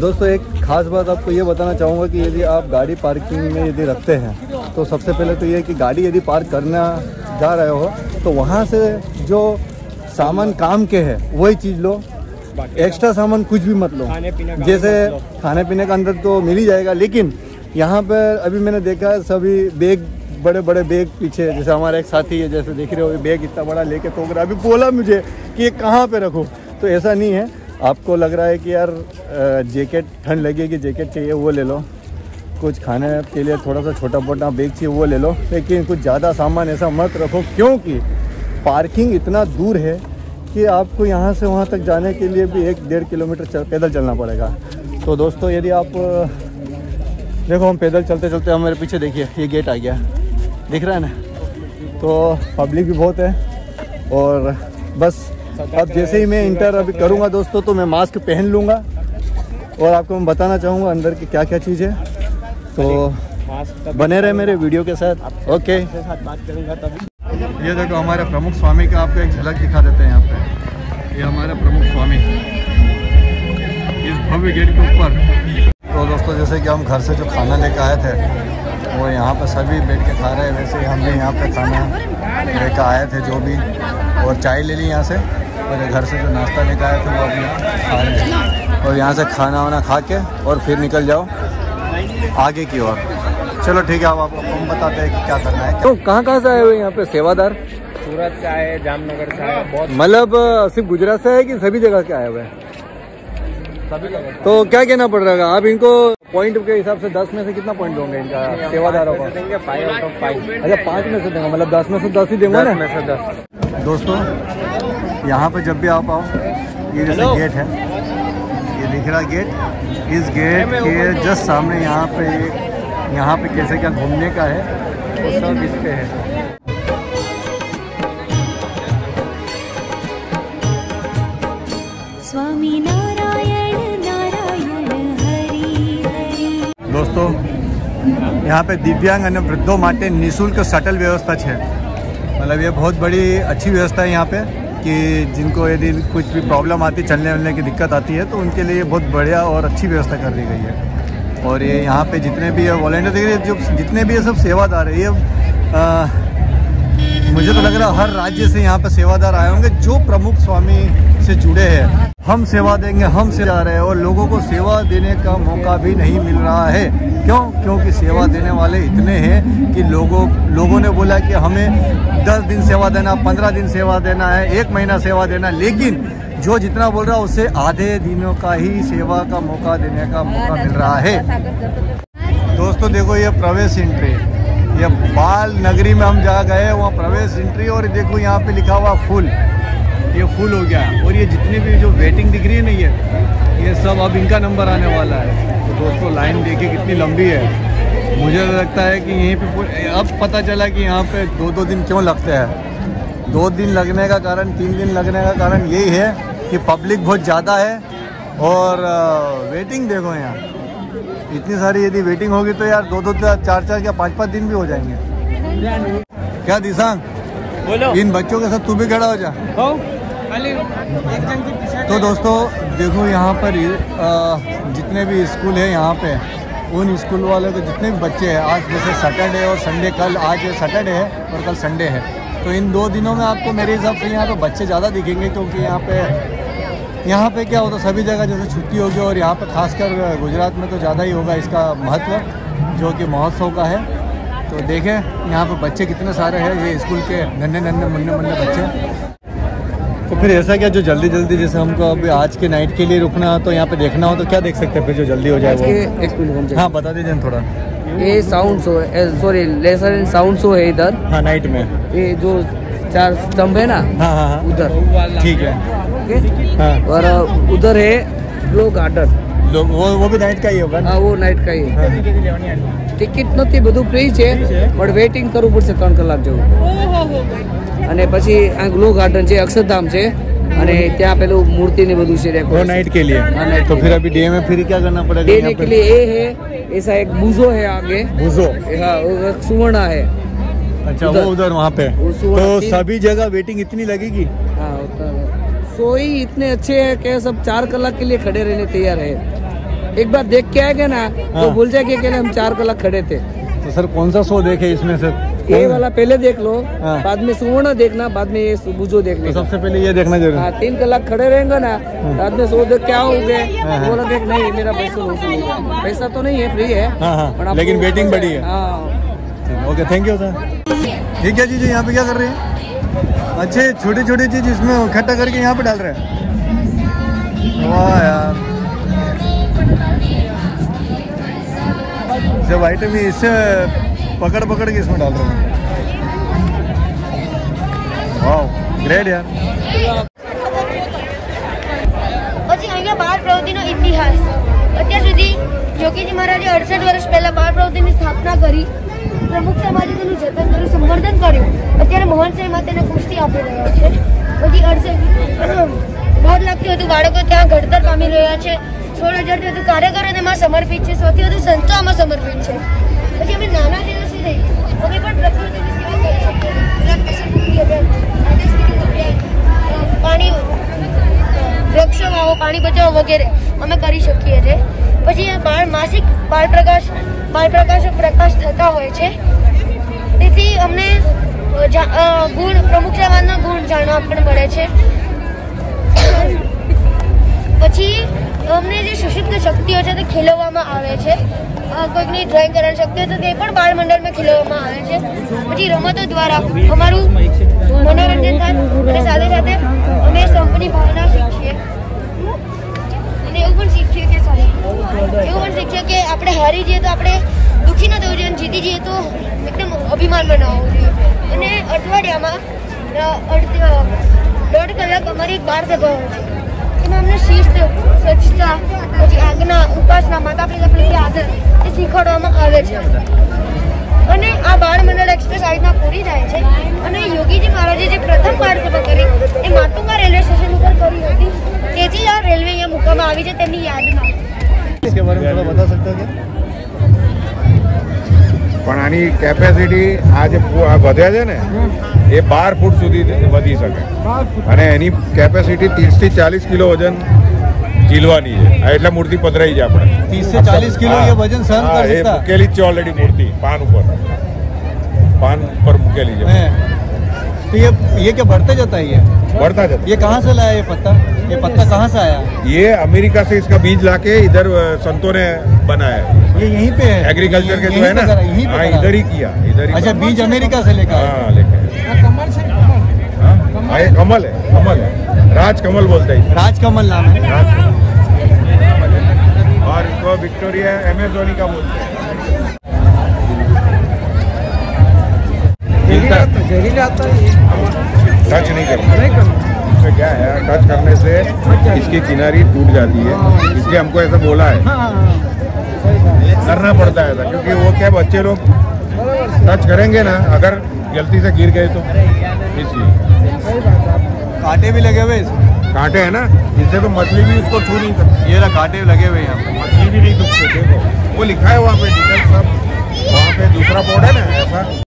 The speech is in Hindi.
दोस्तों एक खास बात आपको ये बताना चाहूँगा कि यदि आप गाड़ी पार्किंग में यदि रखते हैं तो सबसे पहले तो ये है कि गाड़ी यदि पार्क करना जा रहे हो तो वहाँ से जो सामान काम के है वही चीज़ लो। एक्स्ट्रा सामान कुछ भी मत लो। खाने पीने जैसे खाने पीने का अंदर तो मिल ही जाएगा लेकिन यहाँ पर अभी मैंने देखा है सभी बैग बड़े बड़े बैग पीछे जैसे हमारा एक साथी है जैसे देख रहे हो बैग इतना बड़ा लेके तो रहा अभी बोला मुझे कि ये कहाँ पे रखो? तो ऐसा नहीं है। आपको लग रहा है कि यार जैकेट ठंड लगेगी जैकेट चाहिए वो ले लो। कुछ खाने के लिए थोड़ा सा छोटा मोटा बैग चाहिए वो ले लो। लेकिन कुछ ज़्यादा सामान ऐसा मत रखो क्योंकि पार्किंग इतना दूर है कि आपको यहाँ से वहाँ तक जाने के लिए भी एक डेढ़ किलोमीटर चल, पैदल चलना पड़ेगा। तो दोस्तों यदि आप देखो हम पैदल चलते चलते हमारे पीछे देखिए ये गेट आ गया। दिख रहा है ना? तो पब्लिक भी बहुत है और बस अब जैसे ही मैं इंटर अभी करूँगा दोस्तों तो मैं मास्क पहन लूँगा और आपको मैं बताना चाहूँगा अंदर की क्या क्या चीज़ है। तो बने रहे मेरे वीडियो के साथ। ओके ये देखो, हमारे प्रमुख स्वामी का आपको एक झलक दिखा देते हैं यहाँ पे। ये हमारे प्रमुख स्वामी। इस भव्य गेट के ऊपर। तो दोस्तों, जैसे कि हम घर से जो खाना लेकर आए थे, वो यहाँ पर सभी बैठ के खा रहे हैं। वैसे हम भी यहाँ पे खाना लेकर आए थे, जो भी। और चाय ले ली यहाँ से। और घर से जो नाश्ता लेकर आए थे वो अभी यहाँ खा रहे हैं। और यहाँ से खाना वाना खा के और फिर निकल जाओ आगे की ओर। चलो ठीक है अब आपको हम बताते हैं कि क्या करना है। तो कहाँ कहाँ से आए हुए यहाँ पे? सेवादार? सूरत से आए जामनगर से आए बहुत मतलब सिर्फ़ गुजरात से आए कि सभी जगह के आए हुए हैं? सभी जगह तो क्या कहना पड़ रहा है? आप इनको पॉइंट के हिसाब से दस में से कितना पॉइंट दोगे इनका सेवादारों को? देंगे फाइव आउट ऑफ़ फाइव अच्छा पाँच में से देंगे मतलब दस में से दस ही देंगे ना? में से दस। दोस्तों यहाँ पे जब भी आप आओ ये जैसे हेलो। गेट है ये दिख रहा गेट इस गेट के जस्ट सामने यहाँ पे यहाँ पे कैसे क्या घूमने का है वो सब इस पे है स्वामी नारायण नारायण हरि हरि દોસ્તો यहाँ पे दिव्यांग અને વૃદ્ધો માટે નિઃશુલ્ક शटल व्यवस्था है मतलब ये बहुत बड़ी अच्छी व्यवस्था है यहाँ पे कि जिनको यदि कुछ भी प्रॉब्लम आती, चलने वलने की दिक्कत आती है तो उनके लिए बहुत बढ़िया और अच्छी व्यवस्था कर दी गई है। और ये यहाँ पे जितने भी वॉलेंटियर जो जितने भी ये सब सेवादार है, ये मुझे तो लग रहा है हर राज्य से यहाँ पे सेवादार आए होंगे, जो प्रमुख स्वामी से जुड़े हैं। हम सेवा देंगे, हम से जा रहे हैं और लोगों को सेवा देने का मौका भी नहीं मिल रहा है। क्यों? क्योंकि सेवा देने वाले इतने हैं कि लोगों लोगों ने बोला कि हमें दस दिन सेवा देना, पंद्रह दिन सेवा देना है, एक महीना सेवा देना लेकिन जो जितना बोल रहा है उससे आधे दिनों का ही सेवा का मौका देने का मौका मिल रहा है। दोस्तों, देखो ये प्रवेश एंट्री ये बाल नगरी में हम जहाँ गए, वहाँ प्रवेश एंट्री और देखो यहाँ पे लिखा हुआ फुल। ये फुल हो गया। और ये जितनी भी जो वेटिंग दिख रही है ना ये ये सब अब इनका नंबर आने वाला है। तो दोस्तों लाइन देखिए कितनी लंबी है। मुझे तो लगता है कि यहीं पूरे- अब पता चला कि यहाँ पे दो दो दिन क्यों लगते हैं। दो दिन लगने का कारण, तीन दिन लगने का कारण यही है कि पब्लिक बहुत ज़्यादा है और वेटिंग देखो यहाँ। इतनी सारी यदि वेटिंग होगी तो यार दो दो चार चार या पाँच पाँच दिन भी हो जाएँगे। क्या दिशांग बोलो। इन बच्चों के साथ तू भी खड़ा हो जा। तो दोस्तों देखो यहाँ पर जितने भी स्कूल है यहाँ पे उन स्कूल वाले के जितने भी बच्चे हैं आज जैसे सैटरडे और संडे कल आज सैटरडे है और कल संडे है। तो इन दो दिनों में आपको मेरे हिसाब से यहाँ पे बच्चे ज़्यादा दिखेंगे क्योंकि यहाँ पे यहाँ पे क्या होता है सभी जगह जैसे छुट्टी होगी और यहाँ पे खासकर गुजरात में तो ज़्यादा ही होगा इसका महत्व जो कि महोत्सव का है। तो देखें यहाँ पे बच्चे कितने सारे हैं ये स्कूल के नन्हे नन्हे मुन्ने मुन्ने बच्चे। तो फिर ऐसा क्या जो जल्दी जल्दी जैसे हमको अभी आज के नाइट के लिए रुकना हो तो यहाँ पे देखना हो तो क्या देख सकते हैं फिर जो जल्दी हो जाए वो? हाँ बता दीजिए थोड़ा। ये साउंड शो है sorry laser and sound show है इधर। हाँ नाइट में। ये जो चार स्तंभ है ना हाँ हाँ हाँ। उधर। ठीक है। ओके हाँ और अ, उधर है लो गार्डन लोग वो वो भी नाइट का ही होगा ना હા વો નાઇટ કા हाँ। ટિકિટ નથી બધું ફ્રી છે પણ વેઇટિંગ કરવું પડશે ત્રણ કલાક જેવું અને પછી આ ગ્લો ગાર્ડન છે અક્ષરધામ છે અને ત્યાં પેલું મૂર્તિ ને બધું છે वो decoration. नाइट के लिए हाँ, night तो के फिर लिए। अभी डे में फिर क्या करना पड़ेगा देने यहाँ के पे? लिए ये है ऐसा एक बुजो है आगे भूजो हाँ वो एक सुवर्णा है अच्छा उधर। वो उधर वहाँ पे वो सुवर्ण तो तीन- सभी जगह वेटिंग इतनी लगेगी हाँ उतना सोई इतने अच्छे हैं कि सब चार कलाक के लिए खड़े रहने तैयार है। एक बार देख के आएगा ना तो हाँ। भूल जाएँगे कि हम चार कलाक खड़े थे। तो सर कौन सा शो देखे इसमें से? ये वाला पहले देख लो हाँ। बाद में सुवर्ण देखना बाद में ये बुझो तो सबसे पहले ये देखना ज़रूरी। हाँ तीन कलाक खड़े रहेंगे ना बाद में सो देख क्या हो गए हाँ, हाँ। बोला कि नहीं मेरा पैसा हो। गया। पैसा तो नहीं है फ्री है। हाँ, हाँ, लेकिन waiting बड़ी है। हाँ। ओके थैंक यू सर ठीक है जी जी यहाँ पे क्या कर रहे हैं? अच्छे छोटी छोटी चीज इसमें इकट्ठा करके यहाँ पे डाल रहे हैं वाह यार जब आइटम ही इससे पकड़ पकड़ के इसमें डाल रहे हैं वाह ग्रेट यार પછી અહીંયા બાળ પ્રવૃત્તિનો ઇતિહાસ અત્યાર સુધી જોગીજી મહારાજે અડસઠ વર્ષ પહેલા બાળ પ્રવૃત્તિની સ્થાપના કરી પ્રમુખ સમાજે તેનું જતન કર્યું, સંવર્ધન કર્યું. અત્યારે મોહન સાહેબ તેને પુષ્ટિ આપી રહ્યા છે. પછી અડસઠ બહુ લાગતું વધુ બાળકો ત્યાં ઘડતર પામી રહ્યા છે. સોળ હજારથી વધુ કાર્યકરો તેમાં સમર્પિત છે. સૌથી વધુ સંતો સમર્પિત છે. પછી અમે નાના દિવસથી રહી અમે પણ પ્રકૃતિની પાણી વૃક્ષો વાવો વગેરે અમે કરી શકીએ છીએ. પછી બાળ માસિક બાળ પ્રકાશ બાળ પ્રકાશ પ્રકાશ થતા હોય છે. તેથી અમને ગુણ, પ્રમુખ સમાજના ગુણ જાણવા પણ મળે છે. પછી અમને જે સુષુપ્ત શક્તિઓ છે તે ખીલવવામાં આવે છે. કોઈકની ડ્રોઈંગ કરવાની શક્તિ તો તે પણ બાળ મંડળમાં ખીલવવામાં આવે છે. પછી રમતો દ્વારા અમારું મનોરંજન થાય અને સાથે સાથે અમે સંપની ભાવના શીખીએ અને એવું પણ શીખીએ કે sorry, એવું પણ શીખીએ કે આપણે હારી જઈએ તો આપણે દુઃખી ન થવું જોઈએ અને જીતી જઈએ તો એકદમ અભિમાન બનાવવું જોઈએ. અને અઠવાડિયામાં દોઢ કલાક અમારી એક બાર સભા હોય એમાં અમને શિસ્ત, સ્વચ્છતા, પછી આજ્ઞા ઉપાસના માતા પિતા પ્રત્યે આદર, એ શીખવાડવામાં આવે છે. અને આ બાળ મંડળ એક્સપ્રેસ આ રીતના પૂરી થાય છે. અને યોગીજી મહારાજે જે પ્રથમ બાળ સભા કરી, એ માટુંગા રેલવે સ્ટેશન ઉપર કરી હતી. તેથી આ રેલવે અહીંયા મૂકવામાં આવી છે તેમની યાદમાં. इसके बारे में थोड़ा बता सकते हो क्या પણ આની કેપેસિટી આ જે પુ- આ વધ્યા છે ને એ બાર ફૂટ સુધી વધી શકે અને એની કેપેસિટી ત્રીસ થી ચાલીસ કિલો વજન ઝીલવાની છે આ એટલે મૂર્તિ પધરાઈ છે આપણે 30 से 40 किलो ये वजन सहन હા, कर એ सकता है મૂકેલી જ છે ઓલરેડી મૂર્તિ પાન ઉપર પાન ઉપર મૂકેલી છે हैं। तो ये ये क्या बढ़ता जाता है ये? बढ़ता जाता ये कहाँ से लाया ये पत्ता? ये पत्ता कहाँ से आया? ये अमेरिका से इसका बीज लाके इधर संतों ने बनाया ये यहीं पे है? एग्रीकल्चर के जो है ना? यहीं पे हाँ इधर ही किया इधर ही अच्छा बीज अमेरिका से लेकर आए हाँ लेके हाँ कमल है? कमल। है राज कमल बोलते हैं राजकमल नाम है। और इसको विक्टोरिया एमेजोनी का बोलते हैं। हिलता टच नहीं करना। नहीं इसमें क्या है टच करने से इसकी किनारी टूट जाती है। इसलिए हमको ऐसा बोला है। करना पड़ता है ऐसा क्योंकि वो क्या बच्चे लोग टच करेंगे ना अगर गलती से गिर गए तो। इसलिए। कांटे भी लगे हुए हैं इसमें। कांटे हैं ना इससे तो मछली भी उसको छू नहीं सकती। ये ना कांटे भी लगे हुए हैं यहाँ पे। मछली भी नहीं दुखते देखो। वो लिखा है वहाँ पे डिटेल सब। वहाँ पे दूसरा बोर्ड है ना ऐसा।